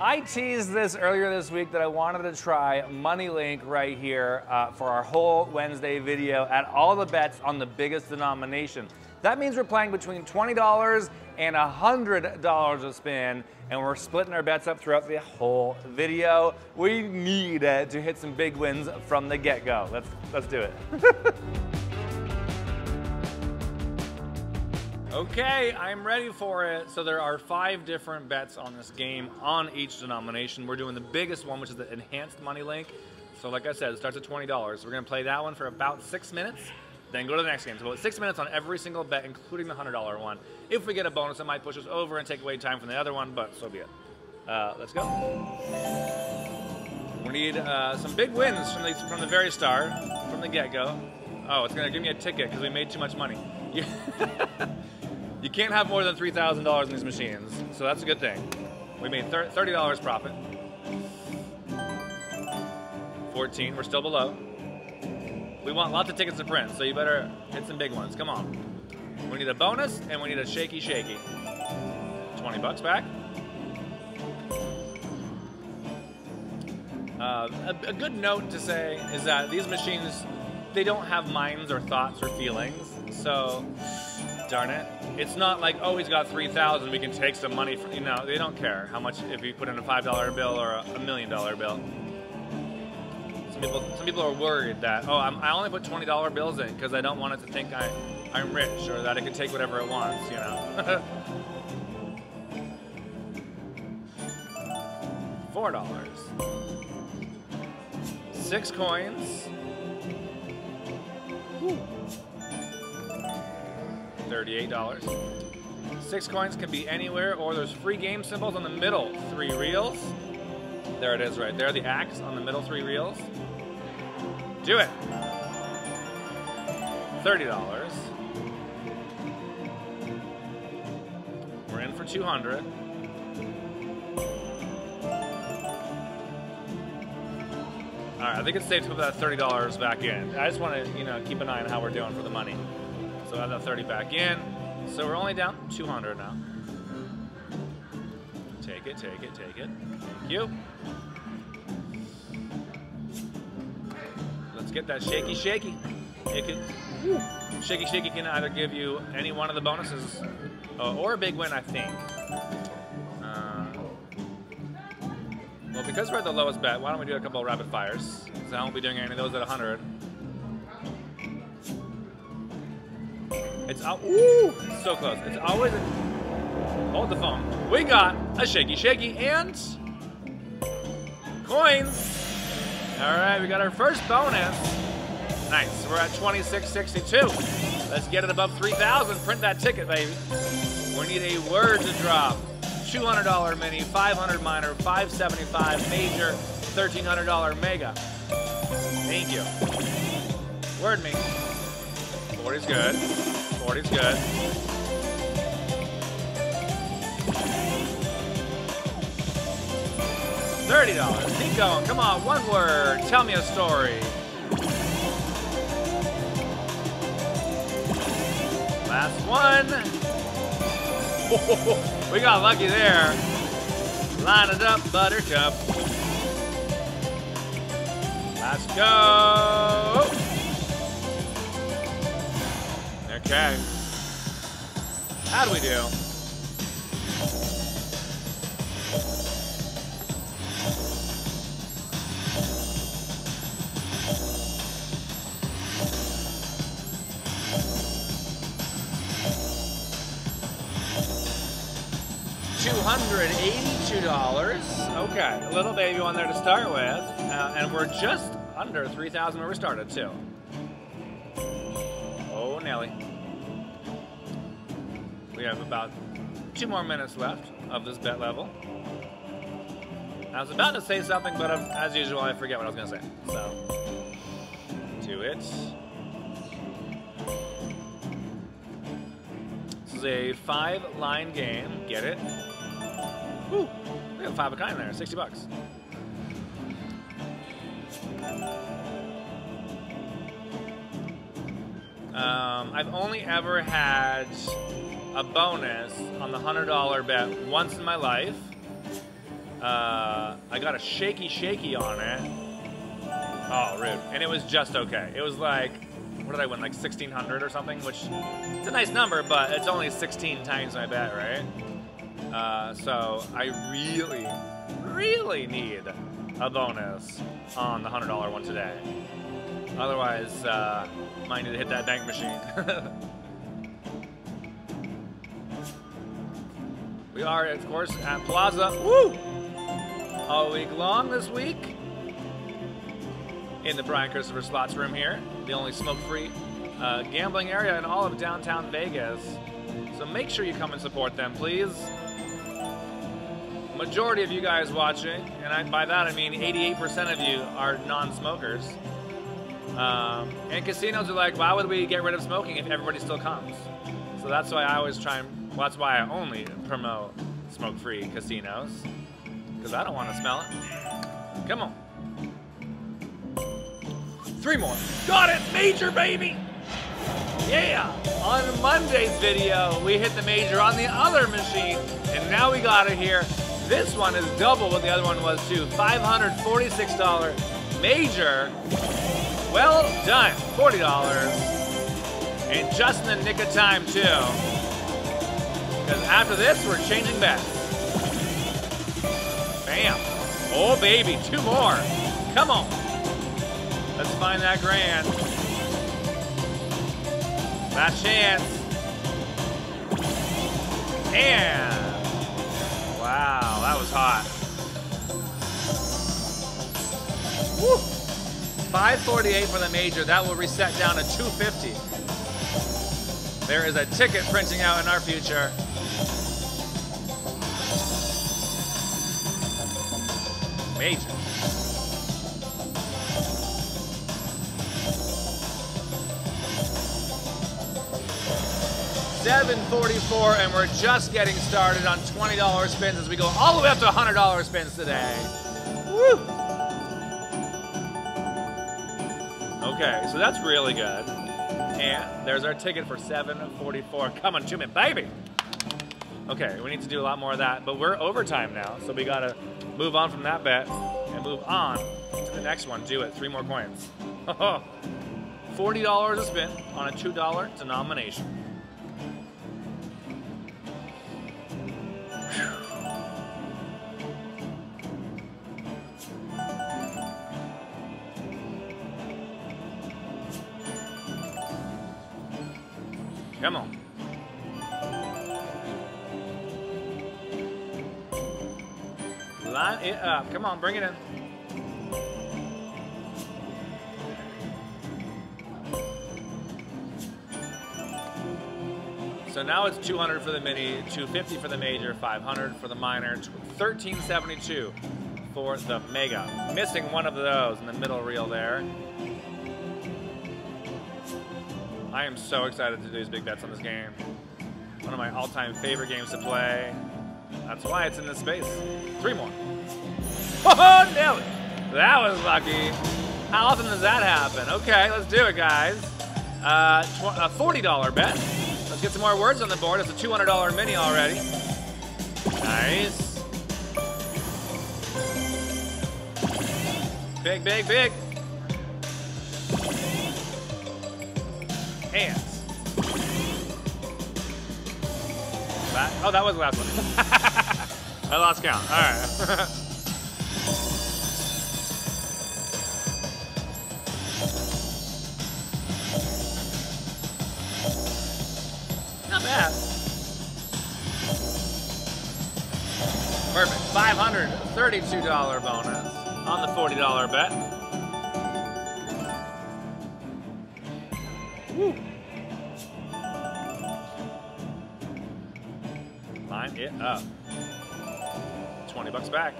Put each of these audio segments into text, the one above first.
I teased this earlier this week that I wanted to try MoneyLink right here uh, for our whole Wednesday video at all the bets on the biggest denomination. That means we're playing between $20 and $100 a spin, and we're splitting our bets up throughout the whole video. We need uh, to hit some big wins from the get-go. Let's, let's do it. Okay, I'm ready for it. So there are five different bets on this game on each denomination. We're doing the biggest one, which is the enhanced money link. So like I said, it starts at $20. We're gonna play that one for about six minutes, then go to the next game. So about six minutes on every single bet, including the $100 one. If we get a bonus, it might push us over and take away time from the other one, but so be it. Uh, let's go. We need uh, some big wins from the, from the very start, from the get-go. Oh, it's gonna give me a ticket because we made too much money. You can't have more than $3,000 in these machines, so that's a good thing. We made $30 profit. 14, we're still below. We want lots of tickets to print, so you better hit some big ones. Come on. We need a bonus, and we need a shaky shaky. 20 bucks back. Uh, a, a good note to say is that these machines, they don't have minds or thoughts or feelings. So darn it. It's not like, oh, he's got 3000 we can take some money from, you know, they don't care how much, if you put in a $5 bill or a million dollar bill. Some people, some people are worried that, oh, I'm, i only put $20 bills in because I don't want it to think I, I'm rich or that it can take whatever it wants, you know. Four dollars. Six coins. Whew. $38. Six coins can be anywhere, or there's free game symbols on the middle three reels. There it is right there, the axe on the middle three reels. Do it. $30. We're in for 200. All right, I think it's safe to put that $30 back in. I just want to, you know, keep an eye on how we're doing for the money. So add that 30 back in. So we're only down 200 now. Take it, take it, take it. Thank you. Let's get that shaky shaky. It can, shaky shaky can either give you any one of the bonuses uh, or a big win, I think. Uh, well, because we're at the lowest bet, why don't we do a couple of rapid fires? I won't be doing any of those at 100. It's out. Ooh, so close. It's always. A, hold the phone. We got a shaky shaky and coins. All right, we got our first bonus. Nice. We're at 2662. Let's get it above 3,000. Print that ticket, baby. We need a word to drop. $200 mini, 500 minor, 575 major, $1,300 mega. Thank you. Word me. 40's good. 40's good. Thirty dollars. Keep going. Come on, one word. Tell me a story. Last one. we got lucky there. Line it up, Buttercup. Let's go. Okay. How do we do? $282. Okay, a little baby one there to start with. Uh, and we're just under 3000 where we started, too. Oh, Nelly. We have about two more minutes left of this bet level. I was about to say something, but as usual, I forget what I was going to say. So, do it. This is a five-line game. Get it? Woo! We have five of kind there. 60 bucks. Um, I've only ever had a bonus on the $100 bet once in my life. Uh, I got a shaky shaky on it. Oh, rude. And it was just okay. It was like, what did I win, like 1600 or something? Which, it's a nice number, but it's only 16 times my bet, right? Uh, so I really, really need a bonus on the $100 one today. Otherwise, uh, might need to hit that bank machine. we are, of course, at Plaza. Woo! All week long this week. In the Brian Christopher Slots room here. The only smoke-free uh, gambling area in all of downtown Vegas. So make sure you come and support them, please. Majority of you guys watching, and I, by that I mean 88% of you are non-smokers. Um, and casinos are like, why would we get rid of smoking if everybody still comes? So that's why I always try and, well, that's why I only promote smoke-free casinos. Because I don't want to smell it. Come on. Three more. Got it! Major, baby! Yeah! On Monday's video, we hit the major on the other machine, and now we got it here. This one is double what the other one was too. $546 major. Well done. $40. And just in the nick of time too. Because after this, we're changing back. Bam. Oh baby, two more. Come on. Let's find that grand. Last chance. And Wow, that was hot. Woo! 548 for the major. That will reset down to 250. There is a ticket printing out in our future. Major. 744 and we're just getting started on $20 spins as we go all the way up to $100 spins today. Woo! Okay, so that's really good. And there's our ticket for 744 coming to me, baby! Okay, we need to do a lot more of that, but we're overtime now, so we gotta move on from that bet and move on to the next one. Do it, three more coins. $40 a spin on a $2 denomination. Come on. It up. Come on, bring it in. So now it's 200 for the mini, 250 for the major, 500 for the minor, 1372 for the mega. Missing one of those in the middle reel there. I am so excited to do these big bets on this game. One of my all-time favorite games to play. That's why it's in this space. Three more. Oh, nailed it. That was lucky. How often does that happen? Okay, let's do it, guys. Uh, a $40 bet. Let's get some more words on the board. It's a $200 mini already. Nice. Big, big, big. hands. Oh, that was the last one. I lost count. All right. $532 bonus on the $40 bet. Woo. Line it up. 20 bucks back.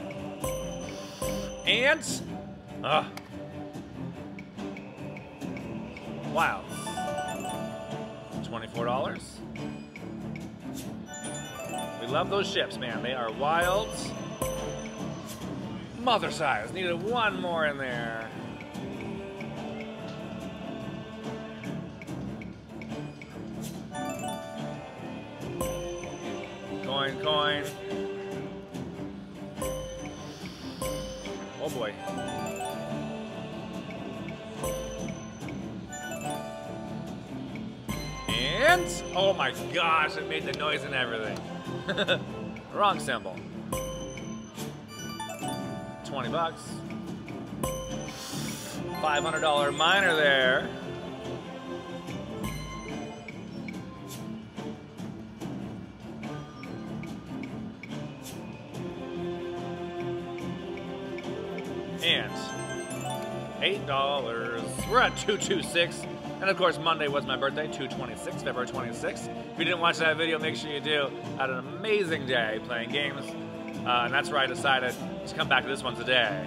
And, uh, wow. $24. We love those ships, man. They are wild. Mother size. Needed one more in there. Coin, coin. Oh boy. And, oh my gosh, it made the noise and everything. Wrong symbol. 20 bucks. $500 minor there. And $8. We're at 226. And of course, Monday was my birthday, 226, February 26th. If you didn't watch that video, make sure you do. I had an amazing day playing games. Uh, and that's where I decided to come back to this one today.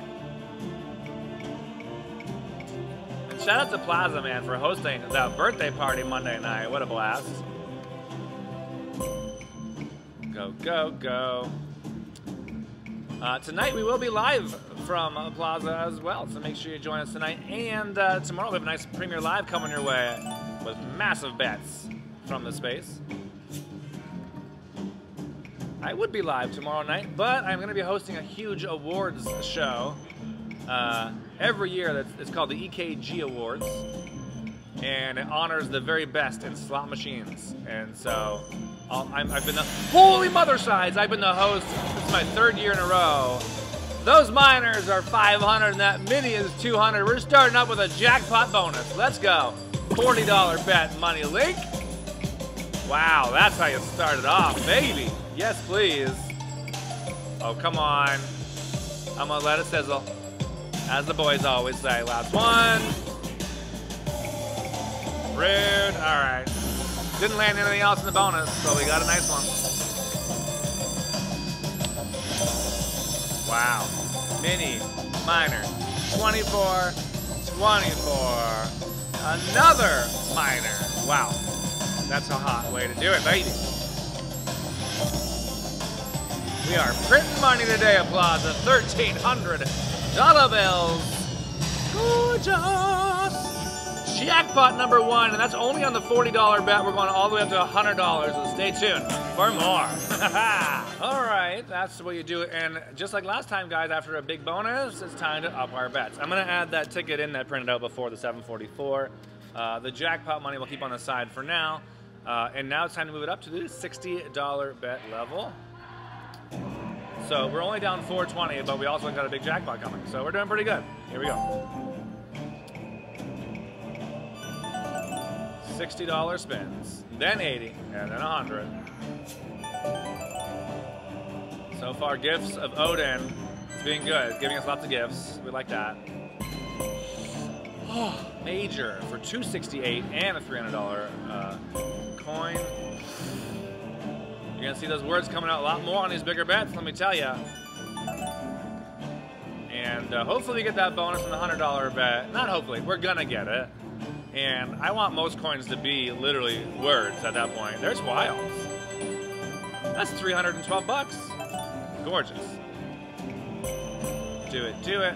And shout out to Plaza Man for hosting that birthday party Monday night. What a blast. Go, go, go. Uh, tonight we will be live from Plaza as well, so make sure you join us tonight. And uh, tomorrow we have a nice premiere Live coming your way with massive bets from the space. I would be live tomorrow night, but I'm going to be hosting a huge awards show uh, every year. That's it's called the EKG Awards, and it honors the very best in slot machines. And so i have been the holy mother sides. I've been the host. Is my third year in a row. Those minors are 500 and that mini is 200. We're starting up with a jackpot bonus. Let's go. $40 bet money link. Wow, that's how you started off, baby. Yes, please. Oh, come on. I'm gonna let it sizzle. As the boys always say. Last one. Rude. All right. Didn't land anything else in the bonus, so we got a nice one. Wow. Mini, minor, 24, 24. Another minor. Wow. That's a hot way to do it, baby. We are printing money today, applause, of 1,300 dollar bills. Gorgeous jackpot number one, and that's only on the $40 bet. We're going all the way up to $100, so stay tuned for more. all right, that's what you do. And just like last time, guys, after a big bonus, it's time to up our bets. I'm going to add that ticket in that printed out before the 744. Uh, the jackpot money we'll keep on the side for now. Uh, and now it's time to move it up to the $60 bet level. So we're only down 420, but we also got a big jackpot coming. So we're doing pretty good. Here we go. $60 spins, then 80, and then 100. So far, gifts of Odin. It's being good. Giving us lots of gifts. We like that. Oh, major for 268 and a $300 uh, coin. You're gonna see those words coming out a lot more on these bigger bets, let me tell you. And uh, hopefully we get that bonus on the $100 bet. Not hopefully, we're gonna get it. And I want most coins to be literally words at that point. There's wilds. That's 312 bucks. Gorgeous. Do it, do it.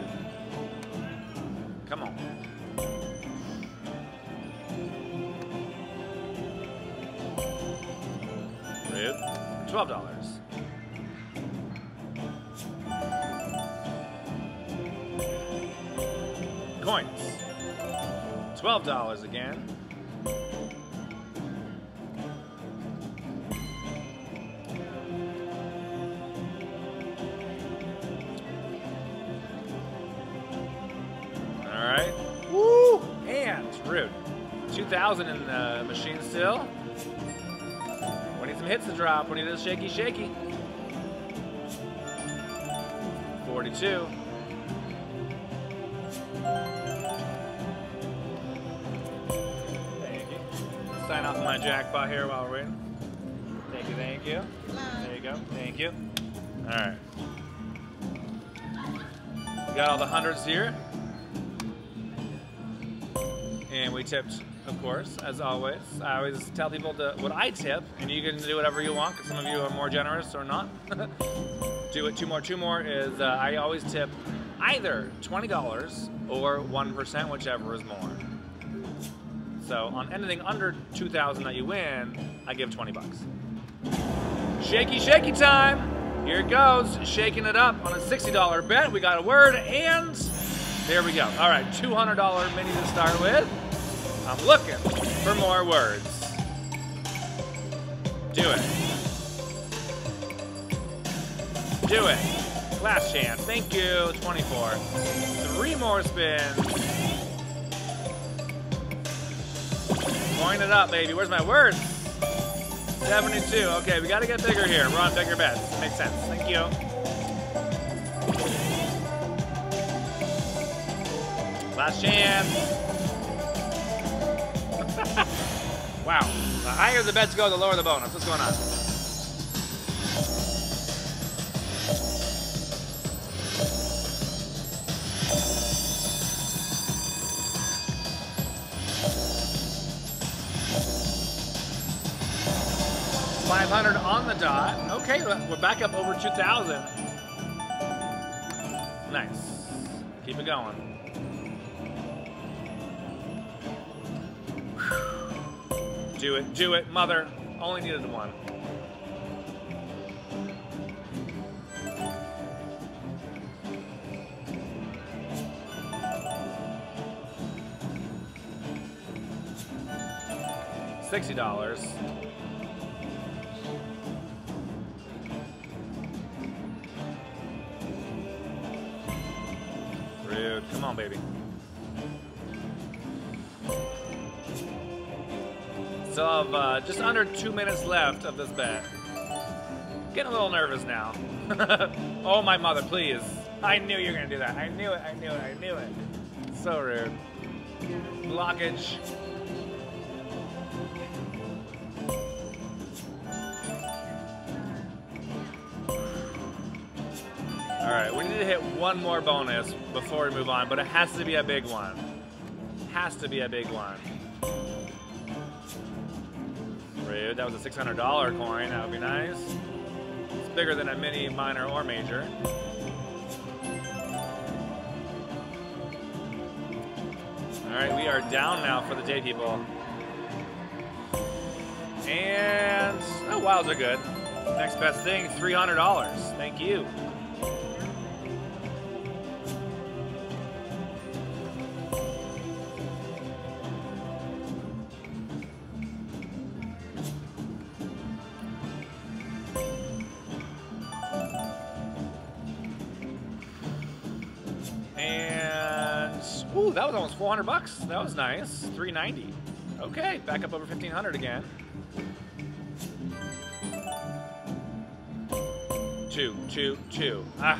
Come on. Rib, $12. Coins. $12 again. All right. Woo! And rude. 2,000 in the machine still. Hits to drop. when he does shaky, shaky. 42. sign off my jackpot here while we're waiting. Thank you, thank you. There you go. Thank you. All right. We got all the hundreds here. And we tipped, of course, as always. I always tell people to, what I tip, and you can do whatever you want, because some of you are more generous or not. do it two more. Two more is uh, I always tip either $20 or 1%, whichever is more. So on anything under 2,000 that you win, I give 20 bucks. Shaky, shaky time. Here it goes, shaking it up on a $60 bet. We got a word, and there we go. All right, $200 mini to start with. I'm looking for more words. Do it. Do it. Last chance. Thank you. 24. Three more spins. Coin it up, baby. Where's my words? 72. Okay, we gotta get bigger here. We're on bigger bets. Makes sense. Thank you. Last chance. Wow. The higher the bets go, the lower the bonus. What's going on? Five hundred on the dot. Okay, we're back up over two thousand. Nice. Keep it going. Do it, do it, mother. Only needed one. Sixty dollars. Rude. Come on, baby. Still have uh, just under two minutes left of this bet. Getting a little nervous now. oh, my mother, please. I knew you were to do that. I knew it, I knew it, I knew it. So rude. Blockage. All right, we need to hit one more bonus before we move on, but it has to be a big one. Has to be a big one. Rude. That was a $600 coin. That would be nice. It's bigger than a mini, minor, or major. Alright, we are down now for the day, people. And, oh, wilds are good. Next best thing, $300. Thank you. 400 bucks. That was nice. 390. Okay, back up over 1500 again. Two, two, two. Ah.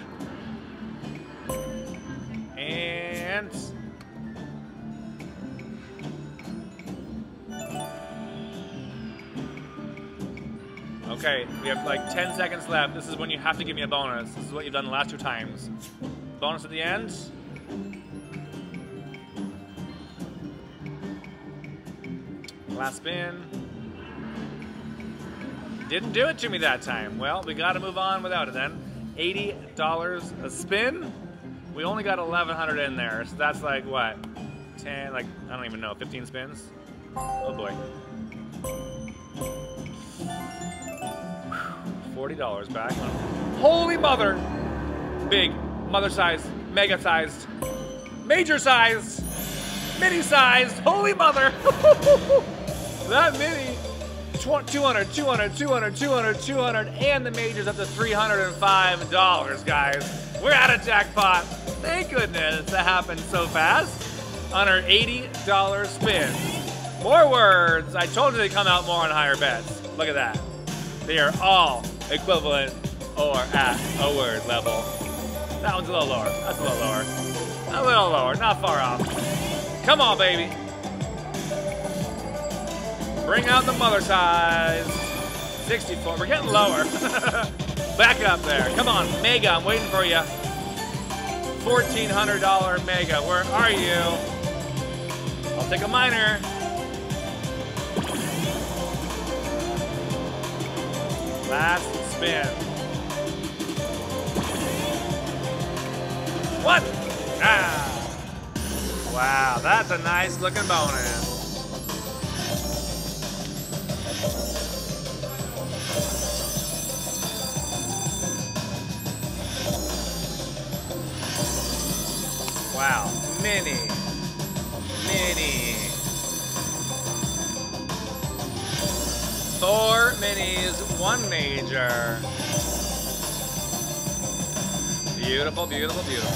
And Okay, we have like 10 seconds left. This is when you have to give me a bonus. This is what you've done the last two times. Bonus at the end. Last spin. Didn't do it to me that time. Well, we got to move on without it then. $80 a spin. We only got 1100 in there, so that's like what? 10, like, I don't even know, 15 spins? Oh boy. $40 back. Holy mother! Big, mother sized, mega sized, major sized, mini sized, holy mother! that mini. 200, 200, 200, 200, 200, and the majors up to $305, guys. We're at a jackpot. Thank goodness that happened so fast on our $80 spins. More words. I told you they'd come out more on higher bets. Look at that. They are all equivalent or at a word level. That one's a little lower. That's a little lower. A little lower, not far off. Come on, baby. Bring out the mother size. 64. We're getting lower. Back up there. Come on, Mega. I'm waiting for you. $1,400 Mega. Where are you? I'll take a minor. Last spin. What? Ah. Wow, that's a nice looking bonus. Wow. Mini. Mini. Four minis, one major. Beautiful, beautiful, beautiful.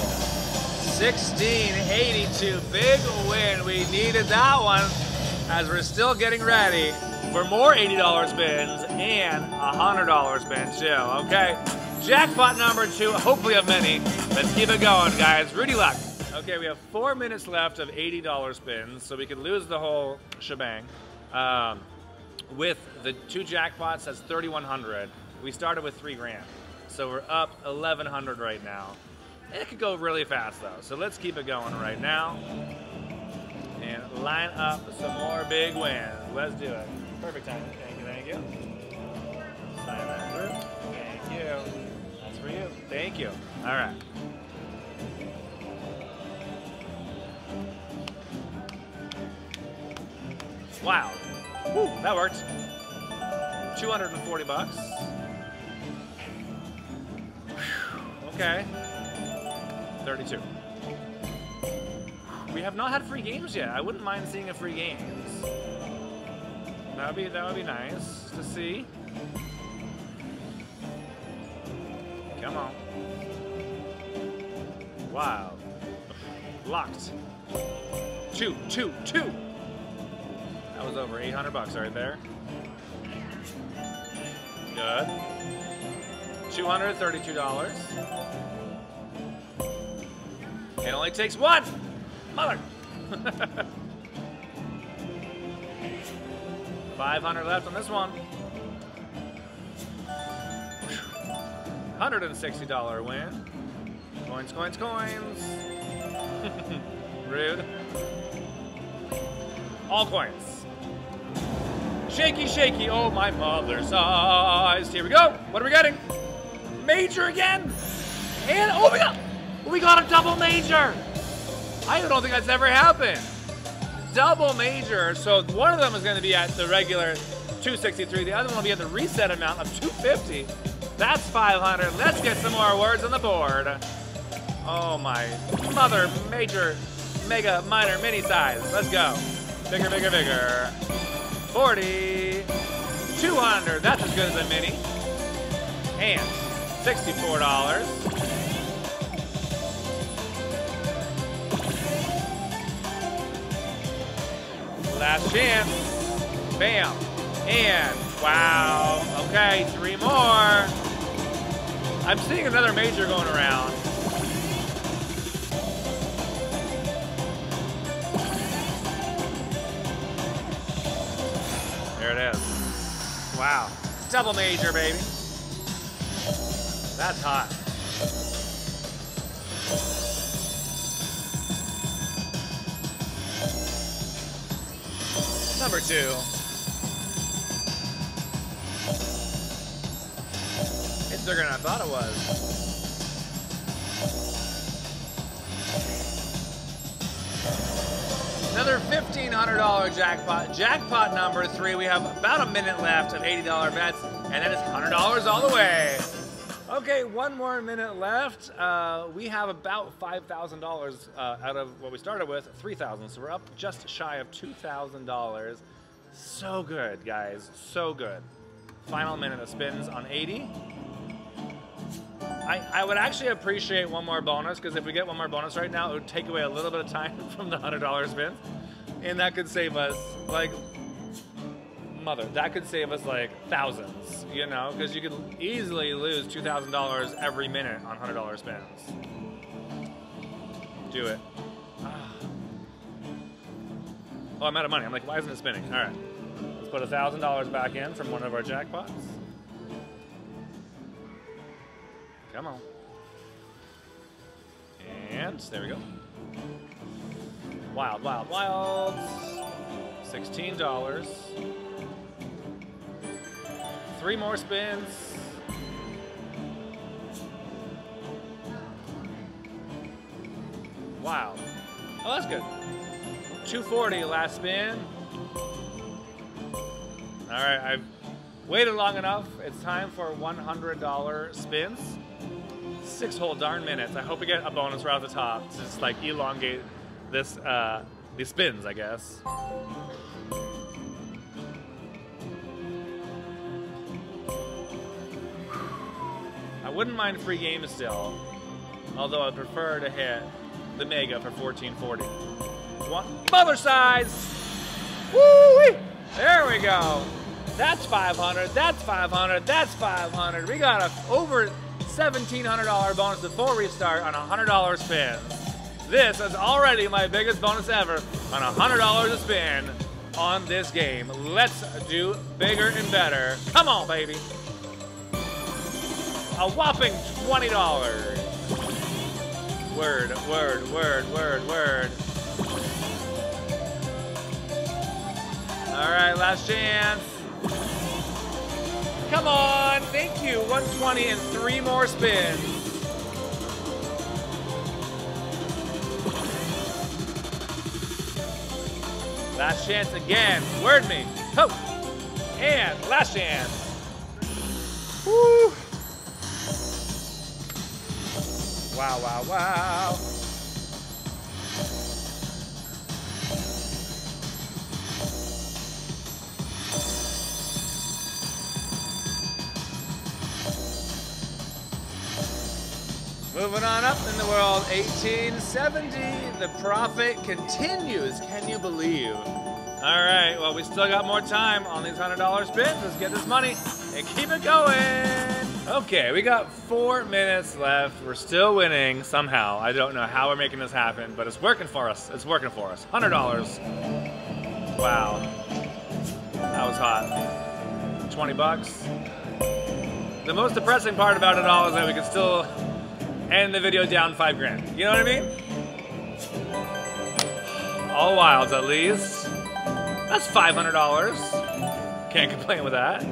1682, big win. We needed that one as we're still getting ready for more $80 spins and a $100 spin too, okay? Jackpot number two, hopefully a many. Let's keep it going, guys. Rudy Luck. Okay, we have four minutes left of $80 spins, so we could lose the whole shebang. Um, with the two jackpots, that's 3,100. We started with three grand. So we're up 1,100 right now. It could go really fast though, so let's keep it going right now. And line up some more big wins. Let's do it. Perfect timing. Thank you, thank you. Sign that through. Thank you. That's for you. Thank you. All right. Wow. Woo, that worked. 240 bucks. Okay. 32. We have not had free games yet. I wouldn't mind seeing a free games. That would be that would be nice to see. Come on. Wow. Locked. Two, two, two. Was over 800 bucks right there. Good. $232. It only takes one! Mother! 500 left on this one. $160 win. Coins, coins, coins. Rude. All coins. Shaky, shaky, oh my mother's eyes. Here we go. What are we getting? Major again. And, oh my god, we got a double major. I don't think that's ever happened. Double major. So one of them is going to be at the regular 263. The other one will be at the reset amount of 250. That's 500. Let's get some more words on the board. Oh my mother, major, mega, minor, mini size. Let's go. Bigger, bigger, bigger. 40. 200. That's as good as a mini. And $64. Last chance. Bam. And wow. Okay, three more. I'm seeing another major going around. There it is. Wow. Double major, baby. That's hot. Number two. It's bigger than I thought it was. Another $1,500 jackpot. Jackpot number three. We have about a minute left of $80 bets, and then it's $100 all the way. Okay, one more minute left. Uh, we have about $5,000 uh, out of what we started with, 3000 So we're up just shy of $2,000. So good, guys. So good. Final minute of spins on 80. I, I would actually appreciate one more bonus because if we get one more bonus right now, it would take away a little bit of time from the $100 spins. And that could save us, like, mother, that could save us like thousands, you know, because you could easily lose $2,000 every minute on $100 spins. Do it. Ah. Oh, I'm out of money. I'm like, why isn't it spinning? All right. Let's put $1,000 back in from one of our jackpots. Come on. And there we go. Wild, wild, wild. $16. Three more spins. Wow. Oh, that's good. 240 last spin. All right, I've waited long enough. It's time for $100 spins. Six whole darn minutes. I hope we get a bonus right at the top to just like elongate this uh, these spins, I guess. I wouldn't mind free games still, although I'd prefer to hit the Mega for 1440. One, mother size! Woo! There we go. That's 500. That's 500. That's 500. We got a over $1,700 bonus before restart on $100 spin. This is already my biggest bonus ever on $100 a spin on this game. Let's do bigger and better. Come on, baby. A whopping $20. Word, word, word, word, word. All right, last chance. Come on, thank you. 120 and three more spins. Last chance again. Word me. Ho! And last chance. Woo! Wow, wow, wow. Moving on up in the world, 1870. The profit continues. Can you believe? All right, well, we still got more time on these $100 spins. Let's get this money and keep it going. Okay, we got four minutes left. We're still winning somehow. I don't know how we're making this happen, but it's working for us. It's working for us. $100. Wow. That was hot. 20 bucks. The most depressing part about it all is that we can still end the video down five grand. You know what I mean? All wilds at least. That's $500. Can't complain with that.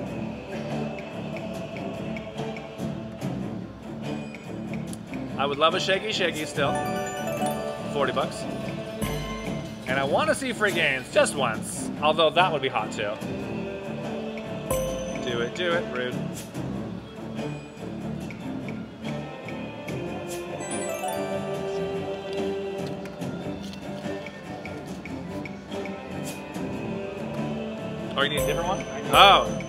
I would love a shaky shaky still. 40 bucks. And I want to see free games just once, although that would be hot too. Do it, do it, rude. Need a different one? Oh.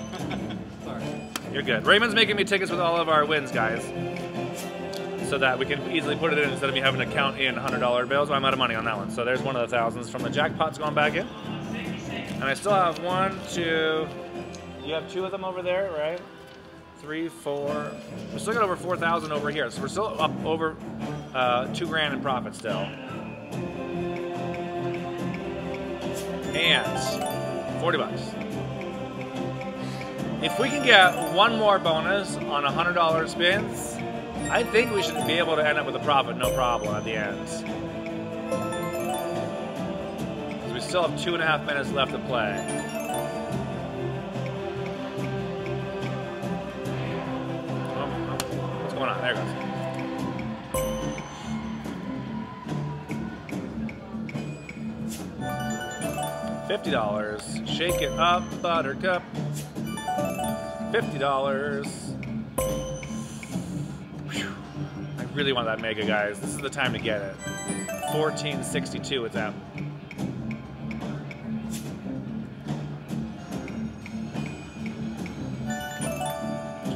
Sorry. You're good. Raymond's making me tickets with all of our wins, guys. So that we can easily put it in instead of me having to count in $100 bills. I'm out of money on that one. So there's one of the thousands from the jackpots going back in. And I still have one, two, you have two of them over there, right? Three, four. We still got over 4,000 over here. So we're still up over uh, two grand in profit still. And 40 bucks. If we can get one more bonus on $100 spins, I think we should be able to end up with a profit, no problem, at the end. Because we still have two and a half minutes left to play. Oh, oh, what's going on? There it goes. Fifty dollars. Shake it up, Buttercup. Fifty dollars. I really want that mega, guys. This is the time to get it. 1462, it's out.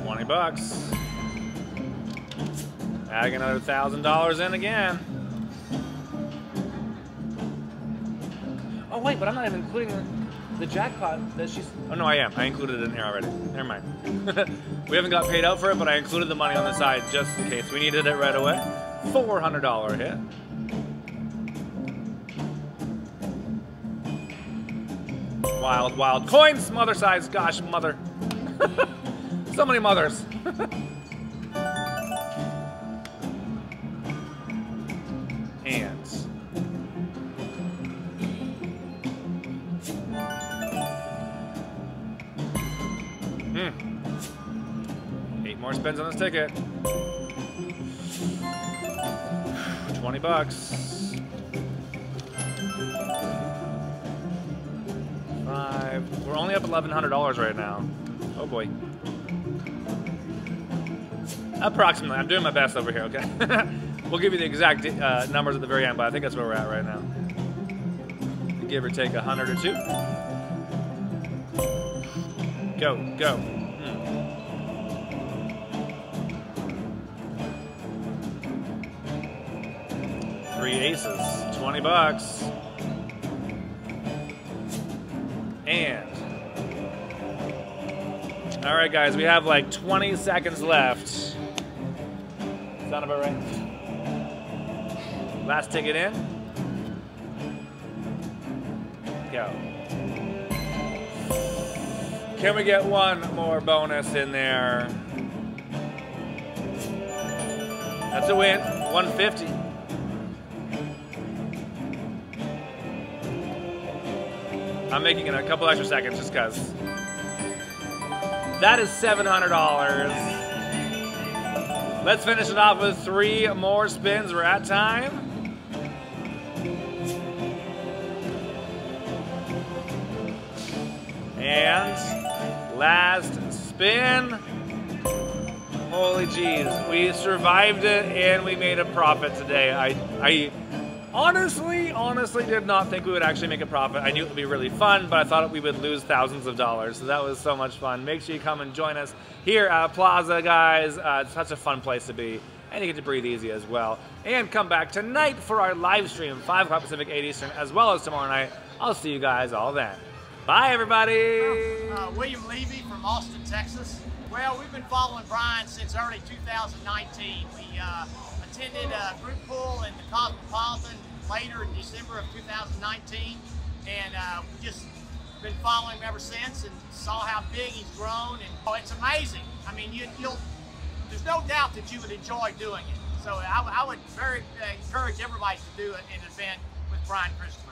Twenty bucks. Adding another thousand dollars in again. Oh wait, but I'm not even including the jackpot that she's. Oh no, I am. I included it in here already. Never mind. we haven't got paid out for it, but I included the money on the side just in case we needed it right away. Four hundred dollar hit. Wild, wild coins, mother size. Gosh, mother. so many mothers. spins on this ticket. 20 bucks. Five. We're only up $1,100 right now. Oh boy. Approximately. I'm doing my best over here, okay? we'll give you the exact uh, numbers at the very end, but I think that's where we're at right now. Give or take a hundred or two. Go, go. Three aces, 20 bucks. And all right, guys, we have like 20 seconds left. Sound about right? Last ticket in. Go. Can we get one more bonus in there? That's a win. 150. I'm making it a couple extra seconds just because. That is $700. Let's finish it off with three more spins. We're at time. And last spin. Holy jeez, we survived it and we made a profit today. I, I Honestly, honestly did not think we would actually make a profit. I knew it would be really fun, but I thought we would lose thousands of dollars. So that was so much fun. Make sure you come and join us here at Plaza, guys. Uh, it's such a fun place to be. And you get to breathe easy as well. And come back tonight for our live stream, 5 o'clock Pacific, 8 Eastern, as well as tomorrow night. I'll see you guys all then. Bye, everybody. Uh, William Levy from Austin, Texas. Well, we've been following Brian since early 2019. We uh, attended a group pool in the Cosmopolitan later in December of 2019, and uh, we just been following him ever since and saw how big he's grown. And oh, it's amazing. I mean, you, will there's no doubt that you would enjoy doing it. So I, I would very uh, encourage everybody to do an event with Brian Christopher.